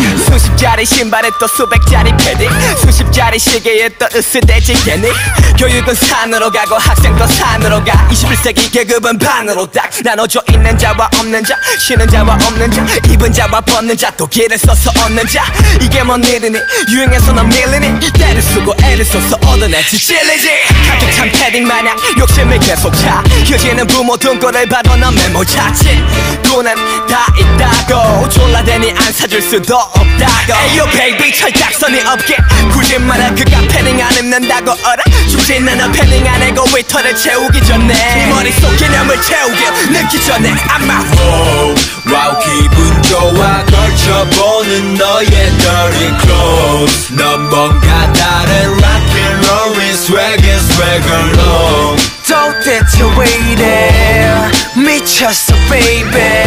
수십 수십자리 신발에 또 수백 수백짜리 패딩 수십 수십자리 시계에 또 으스대지 게닉 교육은 산으로 가고 학생도 산으로 가. 21세기 계급은 반으로 딱 나눠져 있는 자와 없는 자 쉬는 자와 없는 자 입은 자와 벗는 자 또 길을 써서 얻는 자. 이게 뭔 일이니? 유행해서 넌 밀리니? 때를 쓰고 애를 써서 얻어내지 찔리지. 가득 찬 패딩 마냥 욕심을 계속 차. 휴지는 부모 등골을 봐도 넌 메모 자칫 돈은 다 있다고. 졸라대니 안 사줄 수도 없다고. Ayo baby 철딱서니 없게. 굴지 말어 그깟 패딩 안 입는다고 얼어 죽진 않어 패딩 안에 거위털을 채우기 전에. 네 머릿속 개념을 채우길 늦기 전에. 아마. Wow, wow 기분 좋아. 걸쳐보는 너의 dirty clothes. 넌 뭔가 다른 rockin', rollin', swaggin', swagger, wrong 도대체 왜 이래 미쳤어 baby.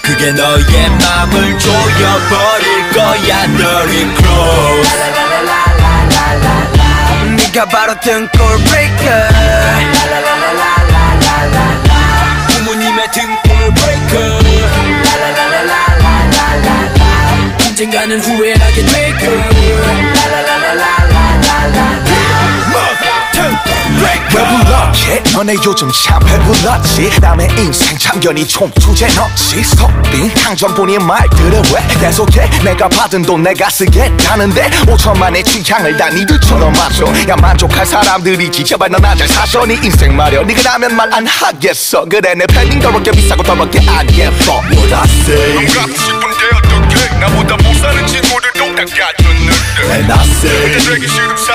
그게 너의 맘을 조여버릴 거야 dirty clothes 네가 바로 등골 breaker 부모님의 등골 breaker 언젠가는 후회하게 될 걸. 불렀지? 너네 요즘 참 배불렀지. 남의 인생 참견이 총 주제 넣지. 석빈 강정분이 말들을 왜 계속해? 내가 받은 돈 내가 쓰겠다는데 5천만의 취향을 다 니들처럼 마셔. 야 만족할 사람들이지. 제발 너나 잘 사셔 네 인생 말여 네가 나면 말 안 하겠어. 그래 내 팬인 더럽게 비싸고 더럽게 안 예뻐 What I say 갖고 싶은데 어떡해 나보다 못 사는 친구들도 다 갖췄는데. And I say 되기 싫음 사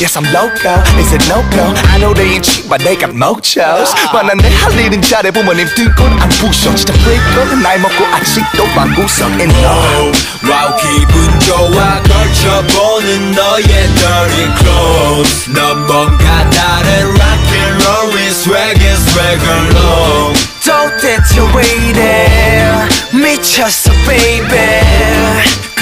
Yes, I'm loco. Is it no go? I know they ain't cheap, but they got mochos. 만난 할 일은 잘해 부모님 등골 안 부셔. 진짜 freak 나이 먹고 아직도 방구석 and no. wow, 와우 기분 좋아 걸쳐보는 너의 dirty clothes 넌 뭔가 다른 rock and rollin' swag and swag alone 도대체 왜 이래 미쳤어 baby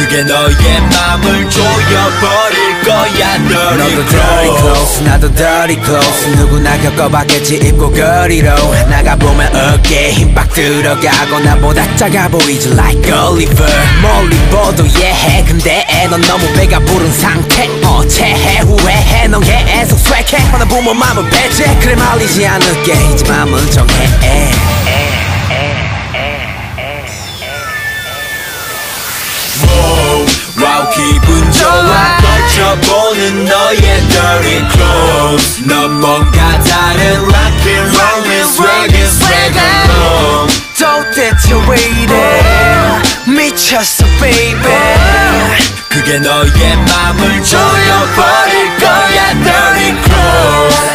그게 너의 맘을 조여버릴 거야 dirty 너도 dirty clothes 나도 dirty clothes. 누구나 겪어봤겠지 입고 거리로. 나가보면 어깨에 힘빡 들어가고 나보다 작아 보이지 like Oliver. 멀리 보도 예해. 근데 넌 너무 배가 부른 상태. 어 체해 후회해. 넌 계속 swag해 하나 부모 맘을 배제. 그래 말리지 않을게. 이제 맘을 정해 wow, 와우 기분 좋아 걸쳐보는 너의 dirty clothes 넌 뭔가 다른 rock and rollin' swag and swag alone 도대체 왜 이래 미쳤어 baby 그게 너의 맘을 조여버릴 거야 dirty clothes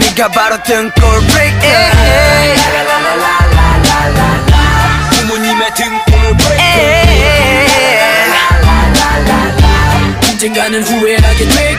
네가 바로 등골 breaker 부 언젠가는 후회하게 돼